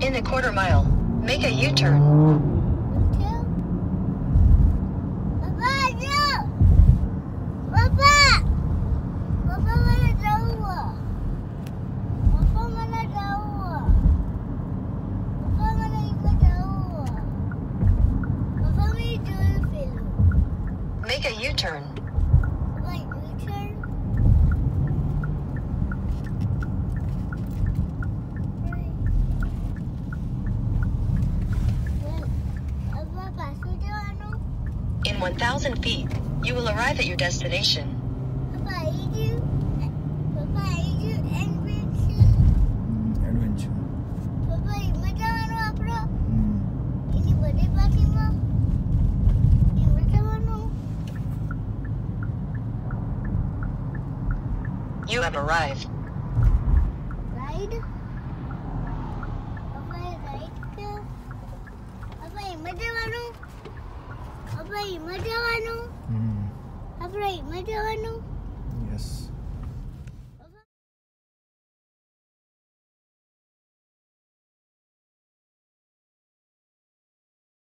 In a quarter mile, make a U-turn. Betul? Bapa, jom! In 1,000 feet, you will arrive at your destination. Bapa hijau? Bapa hijau adventure? Adventure. Bapa macam anu apa? Hmm. Ini boleh pakai mah? Ini macam mana? You have arrived. Ride? Apa yang ride ke? Apa yang આપણે એમાં જવાનું? આપણે એમાં જવાનું? Yes